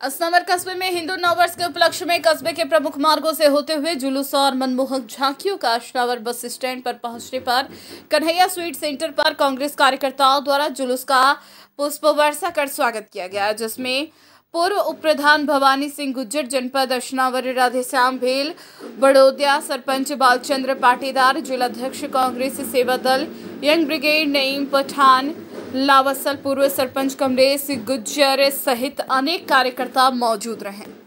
असनावर कस्बे में हिंदू नववर्ष के उपलक्ष्य में कस्बे के प्रमुख मार्गों से होते हुए जुलूस और मनमोहक झांकियों का अशनावर बस स्टैंड पर पहुँचने पर कन्हैया स्वीट सेंटर पर कांग्रेस कार्यकर्ताओं द्वारा जुलूस का पुष्प वर्षा कर स्वागत किया गया, जिसमें पूर्व उप प्रधान भवानी सिंह गुज्जर, जनपद अशनावर राधेश्याम भेल, बड़ोदिया सरपंच बालचंद्र पाटीदार, जिलाध्यक्ष कांग्रेस सेवा दल यंग ब्रिगेड नईम पठान लावसल पूर्व सरपंच कमलेश गुज्जर सहित अनेक कार्यकर्ता मौजूद रहे।